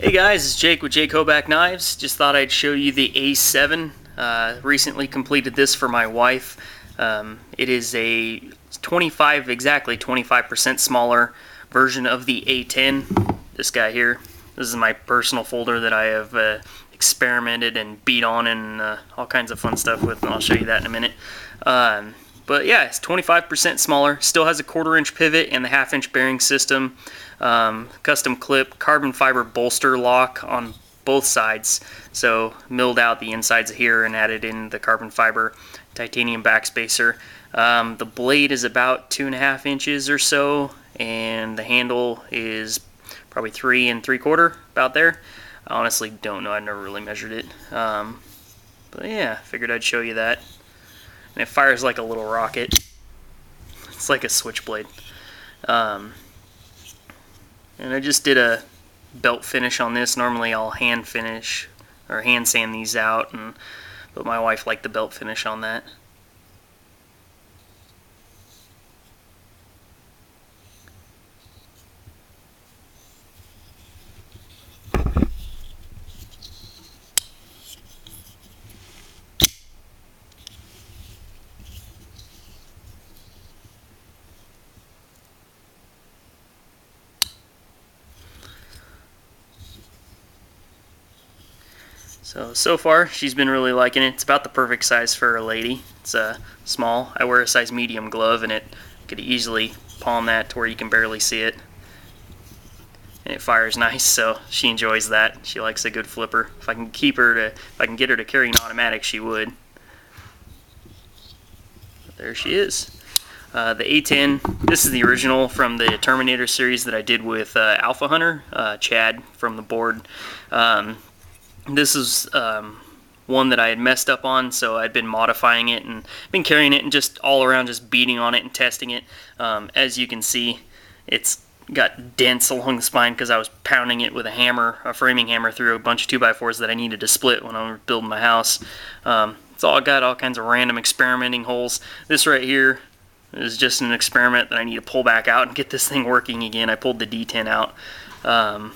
Hey guys, it's Jake with Jake Hoback Knives. Just thought I'd show you the A7. Uh, recently completed this for my wife. Um, it is a 25, exactly 25% smaller version of the A10. This guy here. This is my personal folder that I have uh, experimented and beat on and uh, all kinds of fun stuff with, and I'll show you that in a minute. Um, but yeah, it's 25% smaller. Still has a quarter inch pivot and the half inch bearing system. Um, custom clip, carbon fiber bolster lock on both sides. So milled out the insides here and added in the carbon fiber titanium backspacer. Um, the blade is about two and a half inches or so, and the handle is probably three and three quarter, about there. I honestly don't know. I never really measured it. Um, but yeah, figured I'd show you that. And it fires like a little rocket. It's like a switchblade. Um, and I just did a belt finish on this. Normally I'll hand finish or hand sand these out, and but my wife liked the belt finish on that. So, so far, she's been really liking it. It's about the perfect size for a lady. It's uh, small. I wear a size medium glove, and it could easily palm that to where you can barely see it. And it fires nice, so she enjoys that. She likes a good flipper. If I can keep her to, if I can get her to carry an automatic, she would. But there she is. Uh, the A10, this is the original from the Terminator series that I did with uh, Alpha Hunter, uh, Chad from the board. Um, this is um, one that I had messed up on, so I'd been modifying it and been carrying it and just all around just beating on it and testing it. Um, as you can see, it's got dents along the spine because I was pounding it with a hammer, a framing hammer, through a bunch of 2x4s that I needed to split when I was building my house. Um, it's all got all kinds of random experimenting holes. This right here is just an experiment that I need to pull back out and get this thing working again. I pulled the D10 out. Um,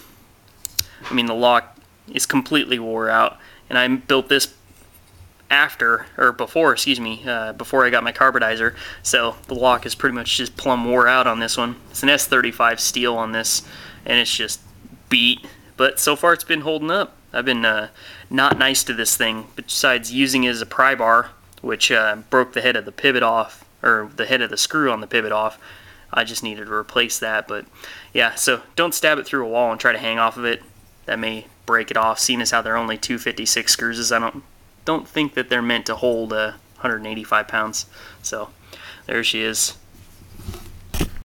I mean, the lock is completely wore out. And I built this after, or before, excuse me, uh, before I got my carbidizer. So the lock is pretty much just plumb wore out on this one. It's an S35 steel on this, and it's just beat. But so far it's been holding up. I've been uh, not nice to this thing, besides using it as a pry bar, which uh, broke the head of the pivot off, or the head of the screw on the pivot off. I just needed to replace that, but yeah, so don't stab it through a wall and try to hang off of it. That may break it off, seeing as how they're only 256 screws. I don't don't think that they're meant to hold uh, 185 pounds. So there she is.